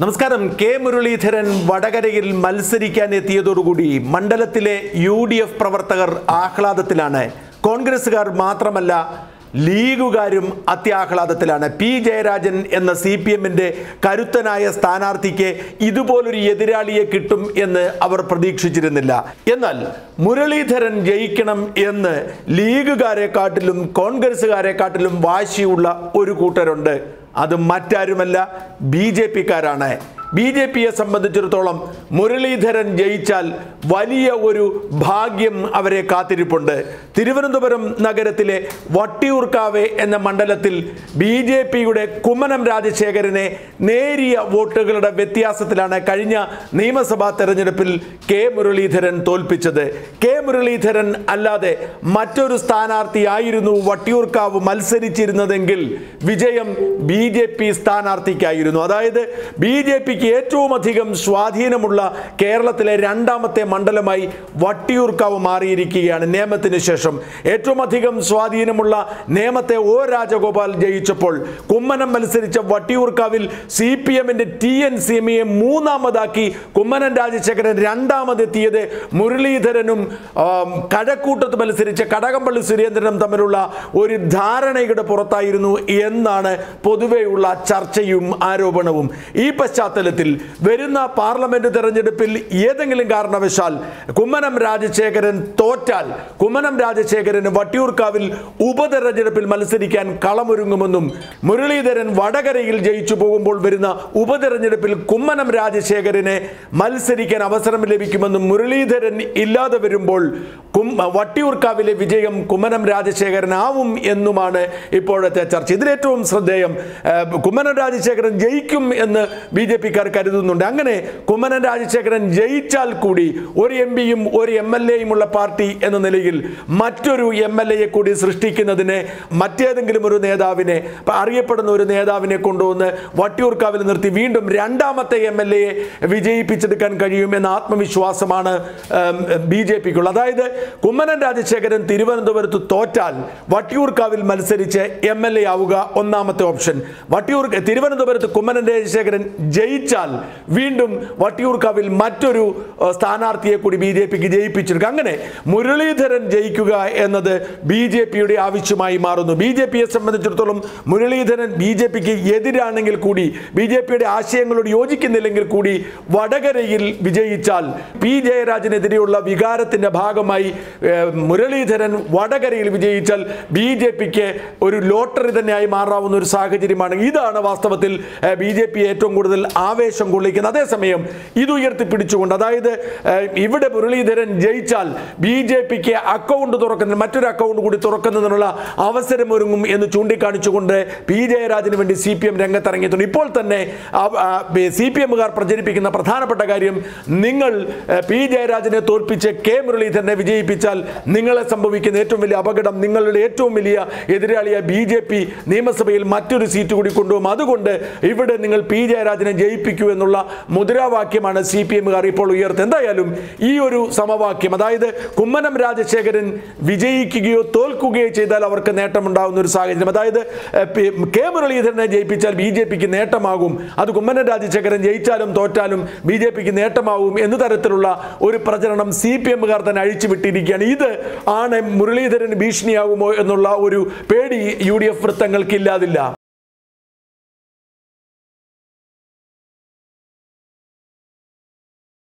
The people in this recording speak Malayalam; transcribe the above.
നമസ്കാരം. കെ മുരളീധരൻ വടകരയിൽ മത്സരിക്കാൻ എത്തിയതോടുകൂടി മണ്ഡലത്തിലെ യു ഡി എഫ് പ്രവർത്തകർ ആഹ്ലാദത്തിലാണ്. കോൺഗ്രസുകാർ മാത്രമല്ല ലീഗുകാരും അത്യാഹ്ലാദത്തിലാണ്. പി ജയരാജൻ എന്ന സി പി എമ്മിന്റെ കരുത്തനായ സ്ഥാനാർത്ഥിക്ക് ഇതുപോലൊരു എതിരാളിയെ കിട്ടും എന്ന് അവർ പ്രതീക്ഷിച്ചിരുന്നില്ല. എന്നാൽ മുരളീധരൻ ജയിക്കണം എന്ന് ലീഗുകാരെക്കാട്ടിലും കോൺഗ്രസ്സുകാരെക്കാട്ടിലും വാശിയുള്ള ഒരു കൂട്ടരുണ്ട്. അത് മറ്റാരുമല്ല ബി ജെ പിക്കാരാണ്. ബി ജെ പിയെ സംബന്ധിച്ചിടത്തോളം മുരളീധരൻ ജയിച്ചാൽ വലിയ ഒരു ഭാഗ്യം അവരെ കാത്തിരിപ്പുണ്ട്. തിരുവനന്തപുരം നഗരത്തിലെ വട്ടിയൂർക്കാവ് എന്ന മണ്ഡലത്തിൽ ബി ജെ പിയുടെ കുമ്മനം രാജശേഖരനെ നേരിയ വോട്ടുകളുടെ വ്യത്യാസത്തിലാണ് കഴിഞ്ഞ നിയമസഭാ തെരഞ്ഞെടുപ്പിൽ കെ മുരളീധരൻ തോൽപ്പിച്ചത്. കെ മുരളീധരൻ അല്ലാതെ മറ്റൊരു സ്ഥാനാർത്ഥിയായിരുന്നു വട്ടിയൂർക്കാവ് മത്സരിച്ചിരുന്നതെങ്കിൽ വിജയം ബി ജെ പി സ്ഥാനാർത്ഥിക്കായിരുന്നു. അതായത് ബി ജെ പിക്ക് ഏറ്റവും അധികം സ്വാധീനമുള്ള കേരളത്തിലെ രണ്ടാമത്തെ മണ്ഡലമായി വട്ടിയൂർക്കാവ് മാറിയിരിക്കുകയാണ്. നിയമത്തിന് ശേഷം ഏറ്റവും അധികം സ്വാധീനമുള്ള നിയമത്തെ ഒ രാജഗോപാൽ ജയിച്ചപ്പോൾ കുമ്മനം മത്സരിച്ച വട്ടിയൂർക്കാവിൽ സി പി എമ്മിന്റെ ടി എൻ സിമിയെ മൂന്നാമതാക്കി കുമ്മനം രാജശേഖരൻ രണ്ടാമതെത്തിയത് മുരളീധരനും കഴക്കൂട്ടത്ത് മത്സരിച്ച കടകംപള്ളി സുരേന്ദ്രനും തമ്മിലുള്ള ഒരു ധാരണയുടെ പുറത്തായിരുന്നു എന്നാണ് പൊതുവെയുള്ള ചർച്ചയും ആരോപണവും. ഈ പശ്ചാത്തലത്തിൽ വരുന്ന പാർലമെന്റ് തെരഞ്ഞെടുപ്പിൽ ഏതെങ്കിലും കാരണവശാൽ കുമ്മനം രാജശേഖരൻ തോറ്റാൽ കുമ്മനം രാജശേഖരന് വട്ടിയൂർക്കാവിൽ ഉപതെരഞ്ഞെടുപ്പിൽ മത്സരിക്കാൻ കളമൊരുങ്ങുമെന്നും മുരളീധരൻ വടകരയിൽ ജയിച്ചു പോകുമ്പോൾ വരുന്ന ഉപതെരഞ്ഞെടുപ്പിൽ കുമ്മനം രാജശേഖരനെ മത്സരിക്കാൻ അവസരം ലഭിക്കുമെന്നും മുരളീധരൻ ഇല്ലാതെ വരുമ്പോൾ വട്ടിയൂർക്കാവിലെ വിജയം കുമ്മനം രാജശേഖരനാവും എന്നുമാണ് ഇപ്പോഴത്തെ ചർച്ച. ഇതിലേറ്റവും ശ്രദ്ധേയം കുമ്മനം രാജശേഖരൻ ജയിക്കും എന്ന് ബി ജെ പിക്കാർ കരുതുന്നുണ്ട്. അങ്ങനെ കുമ്മനം രാജശേഖരൻ ജയിച്ചാൽ കൂടി ഒരു എം പിയും ഒരു എം എൽ എയും ഉള്ള പാർട്ടി എന്ന നിലയിൽ മറ്റൊരു എം എൽ എയെ കൂടി സൃഷ്ടിക്കുന്നതിന് മറ്റേതെങ്കിലും ഒരു നേതാവിനെ അറിയപ്പെടുന്ന ഒരു നേതാവിനെ കൊണ്ടുവന്ന് വട്ടിയൂർക്കാവിൽ നിർത്തി വീണ്ടും രണ്ടാമത്തെ എം എൽ എയെ വിജയിപ്പിച്ചെടുക്കാൻ കഴിയുമെന്ന ആത്മവിശ്വാസമാണ് ബി ജെ പിക്കുള്ളത് അതായത് കുമ്മനം രാജശേഖരൻ തിരുവനന്തപുരത്ത് തോറ്റാൽ വട്ടിയൂർക്കാവിൽ മത്സരിച്ച് എം എൽ എ ആവുക ഒന്നാമത്തെ ഓപ്ഷൻ. വട്ടിയൂർ തിരുവനന്തപുരത്ത് കുമ്മനം രാജശേഖരൻ ജയിച്ചാൽ വീണ്ടും വട്ടിയൂർക്കാവിൽ മറ്റൊരു ഏഹ്, സ്ഥാനാർത്ഥിയെ കൂടി ബി ജെ പിക്ക് ജയിപ്പിച്ചെടുക്കുക അങ്ങനെ മുരളീധരൻ ജയിക്കുക എന്നത് ബി ജെ പിയുടെ ആവശ്യമായി മാറുന്നു. ബി ജെ പിയെ സംബന്ധിച്ചിടത്തോളം മുരളീധരൻ ബി ജെ പിക്ക് എതിരാണെങ്കിൽ കൂടി ബി ജെ പിയുടെ ആശയങ്ങളോട് യോജിക്കുന്നില്ലെങ്കിൽ കൂടി വടകരയിൽ വിജയിച്ചാൽ പി ജയരാജനെതിരെയുള്ള വികാരത്തിന്റെ ഭാഗമായി മുരളീധരൻ വടകരയിൽ വിജയിച്ചാൽ ബി ജെ പിക്ക് ഒരു ലോട്ടറി തന്നെയായി മാറാവുന്ന ഒരു സാഹചര്യമാണ്. ഇതാണ് വാസ്തവത്തിൽ ബി ജെ പി ഏറ്റവും കൂടുതൽ ആവേശം കൊള്ളിക്കുന്നത് അതേസമയം ഇത് ഉയർത്തിപ്പിടിച്ചുകൊണ്ട് അതായത് ഇവിടെ മുരളീധരൻ ജയിച്ചാൽ ബി ജെ പിക്ക് അക്കൗണ്ട് തുറക്കുന്നതിന് മറ്റൊരു അക്കൗണ്ട് കൂടി തുറക്കുന്നതിനുള്ള അവസരമൊരുങ്ങും എന്ന് ചൂണ്ടിക്കാണിച്ചുകൊണ്ട് പി ജയരാജന് വേണ്ടി സി പി എം രംഗത്തിറങ്ങിയിട്ടുണ്ട്. ഇപ്പോൾ തന്നെ സി പി എമ്മുകാർ പ്രചരിപ്പിക്കുന്ന പ്രധാനപ്പെട്ട കാര്യം നിങ്ങൾ പി ജയരാജനെ തോൽപ്പിച്ച് കെ മുരളീധരനെ വിജയിപ്പിച്ചാൽ നിങ്ങളെ സംഭവിക്കുന്ന ഏറ്റവും വലിയ അപകടം നിങ്ങളുടെ ഏറ്റവും വലിയ എതിരാളിയ ബി ജെ പി നിയമസഭയിൽ മറ്റൊരു സീറ്റ് കൂടി കൊണ്ടുപോകും. അതുകൊണ്ട് ഇവിടെ നിങ്ങൾ പി ജയരാജനെ ജയിപ്പിക്കൂ എന്നുള്ള മുദ്രാവാക്യമാണ് സി പി എമ്മുകാർ ഇപ്പോൾ ഉയർത്തുന്നത്. എന്തായാലും ഈ ഒരു സമവാക്യം അതായത് കുമ്മനം രാജശേഖരൻ വിജയിക്കുകയോ തോൽക്കുകയോ ചെയ്താൽ അവർക്ക് നേട്ടമുണ്ടാകുന്ന ഒരു സാഹചര്യം. അതായത് കെ മുരളീധരനെ ജയിപ്പിച്ചാൽ ബി ജെ പിക്ക് നേട്ടമാകും. അത് കുമ്മനം രാജശേഖരൻ ജയിച്ചാലും തോറ്റാലും ബി ജെ പിക്ക് നേട്ടമാകും എന്ന തരത്തിലുള്ള ഒരു പ്രചരണം സി പി എമ്മുകാർ തന്നെ അഴിച്ചുവിട്ടിരിക്കുകയാണ്. ഇത് ആണ് മുരളീധരൻ ഭീഷണിയാകുമോ എന്നുള്ള ഒരു പേടി യു ഡി എഫ് വൃത്തങ്ങൾക്ക് ഇല്ലാതില്ല.